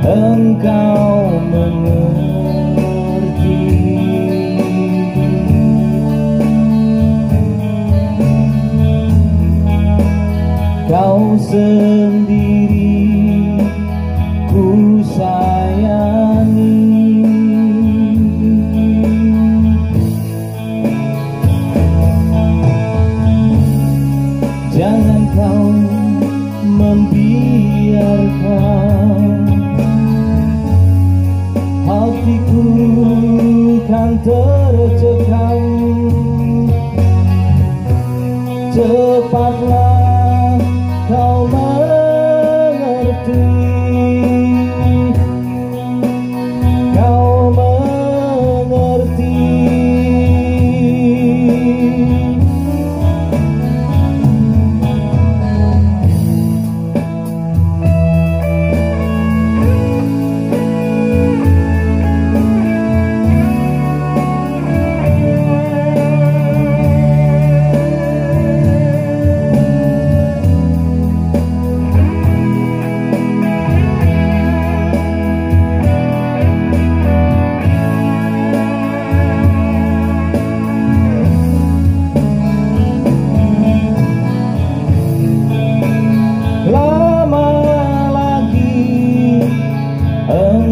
engkau mengerti Kau sendiri ku sayangi Jangan kau membiarkan Hatiku kan tercekam. Cepatlah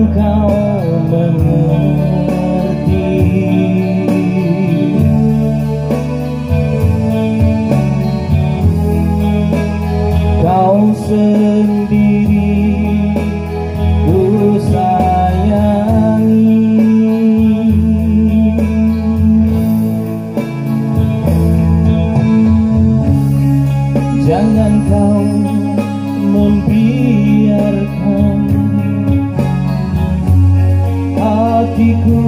Kau mengerti Kau sendiri ku sayangi Jangan kau membiarkan You.